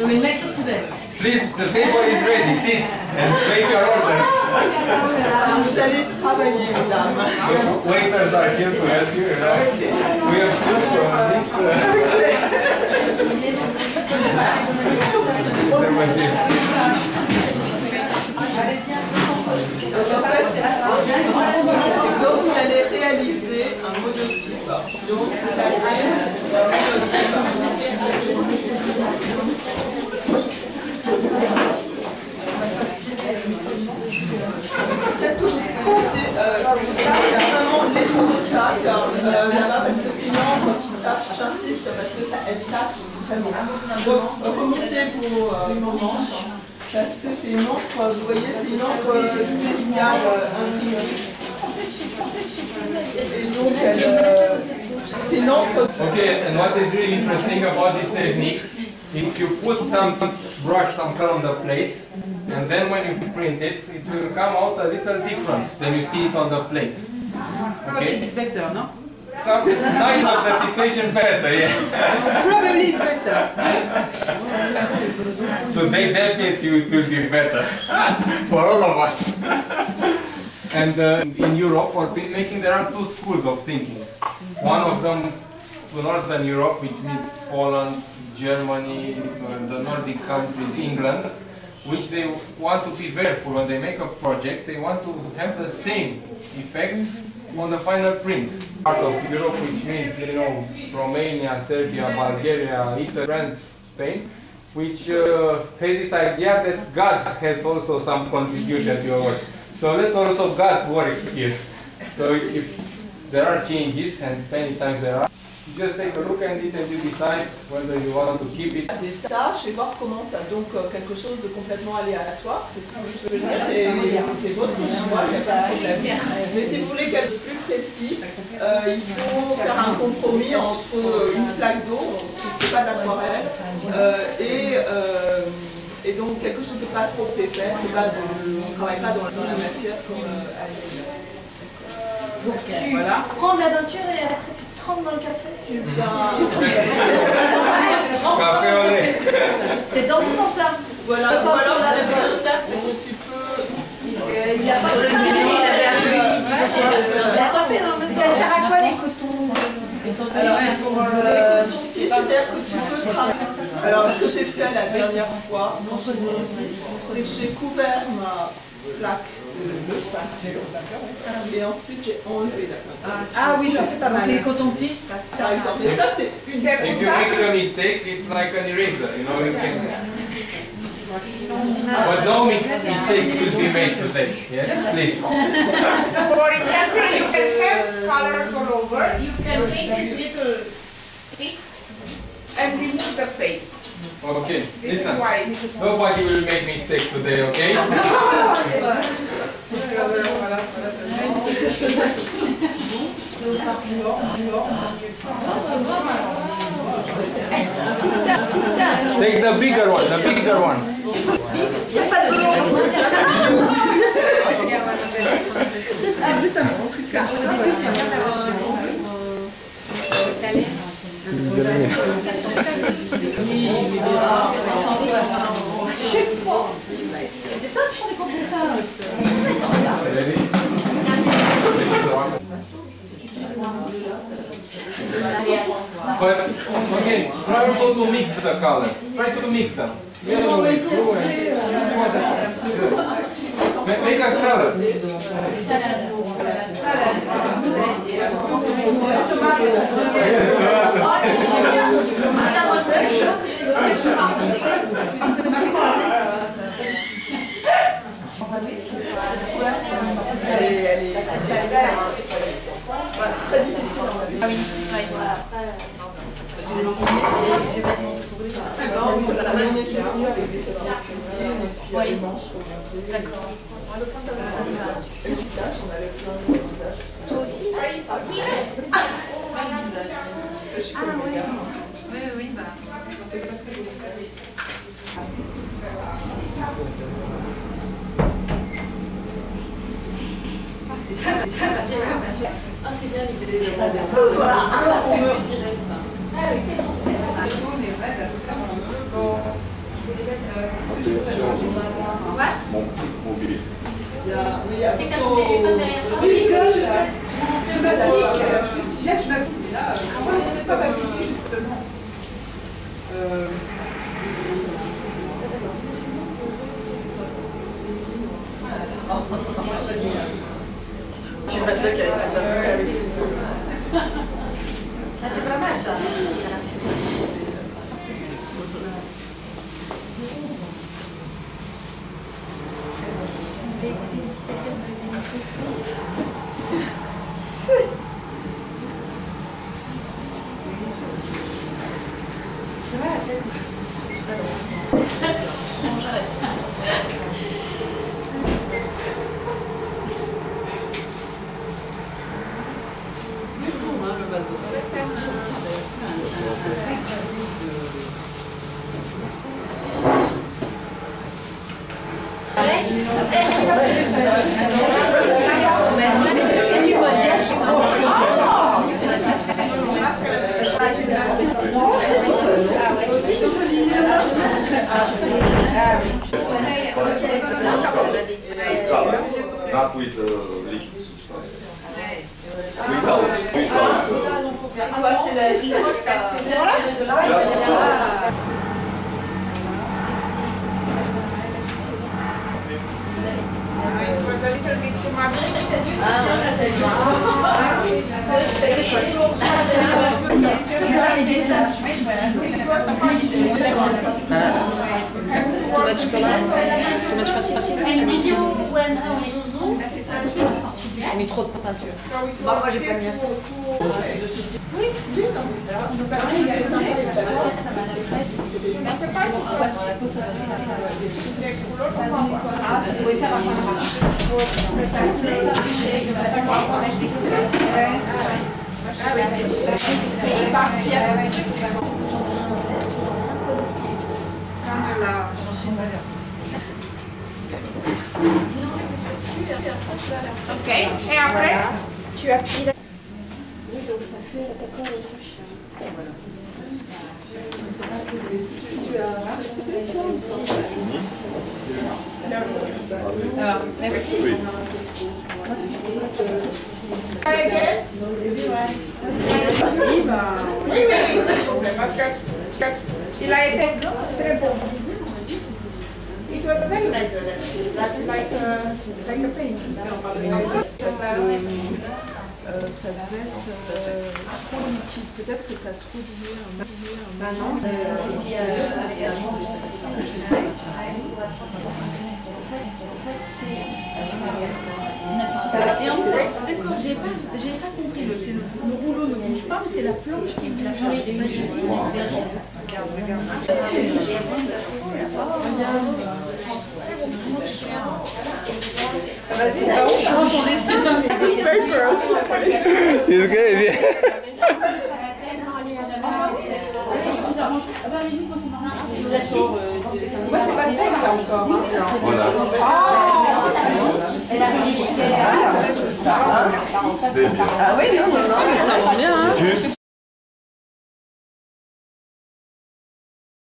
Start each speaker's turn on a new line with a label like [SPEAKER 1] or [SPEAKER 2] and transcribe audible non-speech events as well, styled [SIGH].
[SPEAKER 1] We will make it today.
[SPEAKER 2] Please, the table is ready. Sit and make your orders.
[SPEAKER 3] Vous allez travailler.
[SPEAKER 2] The waiters are here to help you. you know. We have soup. uh.
[SPEAKER 3] Donc vous allez réaliser un monotype. Donc c'est-à-dire un monotype. C'est euh, euh, parce que qui tâche, j'insiste parce remontez euh, vos parce que c'est une encre, vous voyez, c'est une encre spéciale euh. Et donc elle, euh, c'est une encre
[SPEAKER 2] Okay, and what is really interesting about this technique, if you put some brush, some color on the plate, and then when you print it, it will come out a little different than you see it on the plate. Okay?
[SPEAKER 4] It's better, no?
[SPEAKER 2] Some kind of the situation better, yeah.
[SPEAKER 4] Probably it's better.
[SPEAKER 2] Today definitely it will be better for all of us. And uh, in Europe, for printmaking, there are two schools of thinking. One of them to Northern Europe, which means Poland, Germany, the Nordic countries, England, which they want to be careful when they make a project. They want to have the same effects on the final print. Part of Europe, which means you know Romania, Serbia, Bulgaria, Italy, France, Spain, which uh, has this idea that God has also some contribution to your work. So let also God work here. So if there are changes, and many times there are, you just take a look at it and you decide whether you want to keep it.
[SPEAKER 3] des tâches et voir comment ça. Donc euh, quelque chose de complètement aléatoire, c'est ce votre choix, il n'y a pas de problème. Mais si vous voulez quelque chose de plus précis, euh, il faut faire un compromis entre euh, une flaque d'eau, si c'est pas de l'aquarelle, euh, et, euh, et donc quelque chose de pas trop épais, c'est pas de, on ne travaille pas dans, dans la matière comme euh.
[SPEAKER 1] Donc tu
[SPEAKER 3] Voilà.
[SPEAKER 1] prends de la peinture et après trempes dans le café.
[SPEAKER 3] Tu viens-
[SPEAKER 2] Café au lait.
[SPEAKER 1] C'est dans ce sens-là.
[SPEAKER 3] Voilà, ou
[SPEAKER 1] Attention,
[SPEAKER 3] alors
[SPEAKER 1] là,
[SPEAKER 3] ce que tu
[SPEAKER 1] là.
[SPEAKER 3] peux faire, c'est que tu peux
[SPEAKER 1] Il n'y a pas de il avait un peu humide. pas fait dans le
[SPEAKER 4] Ça sert à quoi les cotons
[SPEAKER 3] Alors, pour euh, ton petit, c'est-à-dire que tu peux travailler. Alors, ce que j'ai fait la dernière fois, c'est que j'ai couvert ma plaque et ensuite j'ai enlevé la peinture.
[SPEAKER 4] Ah oui, ça c'est pas mal. Les cotons-tiges,
[SPEAKER 3] Par exemple, et ça c'est une
[SPEAKER 2] If you make a mistake, it's like an eraser, you know, you can... But no mistakes will be made today, yes, please.
[SPEAKER 5] For example, you can have colors all over. You can take these little sticks and remove the fake.
[SPEAKER 2] Okay,
[SPEAKER 5] This is
[SPEAKER 2] listen, nobody will make mistakes today, okay? [LAUGHS] [LAUGHS] Take the bigger one, the bigger one. But, okay, try also to mix the colors. Try to mix them. Yellow with blue and see what happens. Ma- Make a salad.
[SPEAKER 3] Elle est, elle est, voilà, très difficile.
[SPEAKER 1] Ah oui,
[SPEAKER 3] Non, mais ça, on était venu avec des colores de cuisine et puis
[SPEAKER 1] Oui.
[SPEAKER 3] les manches.
[SPEAKER 1] D'accord.
[SPEAKER 3] on avait plein de visages.
[SPEAKER 1] Toi aussi
[SPEAKER 3] suis comme les gars.
[SPEAKER 1] Oui, oui, bah.
[SPEAKER 3] C'est parce que je voulais faire.
[SPEAKER 1] Ah, c'est bien l'idée. What
[SPEAKER 6] Mon, mobilité.
[SPEAKER 7] Il y a, oui,
[SPEAKER 1] C'est
[SPEAKER 7] au-
[SPEAKER 1] derrière toi.
[SPEAKER 7] Oui, je sais.
[SPEAKER 3] Je m'applique. Là, je m'applique. Là, on va peut-être pas m'appliquer justement. Euh,
[SPEAKER 7] Tu m'attaques avec la Pascal.
[SPEAKER 1] Ah, c'est pas mal ça. C'est
[SPEAKER 5] A little bit too much.
[SPEAKER 8] And did you went to Zuzu?
[SPEAKER 7] mis trop de peinture. Moi, j'ai pas mis assez.
[SPEAKER 5] too- Je sais pas si les
[SPEAKER 1] Ah c'est sûr. C'est parti.
[SPEAKER 5] Quand la- Ok, et après?
[SPEAKER 1] Tu appuies là. Oui, donc ça fait d'accord autre chose.
[SPEAKER 3] Alors, merci.
[SPEAKER 6] oui.
[SPEAKER 5] a été très bon. Very nice, like, uh, like a painting.
[SPEAKER 3] Euh, ça devait être euh, trop liquide. Peut-être que tu as trop lié un Ah non,
[SPEAKER 1] Et en fait, d'accord, j'ai pas, j'ai pas compris. Le, c'est le, le rouleau ne bouge pas, mais c'est la planche qui bouge. Regarde, regarde.
[SPEAKER 3] Vas-y.
[SPEAKER 2] It's good, yeah.
[SPEAKER 3] C'est. Ah oui, non, non, mais ça rend bien. Hein.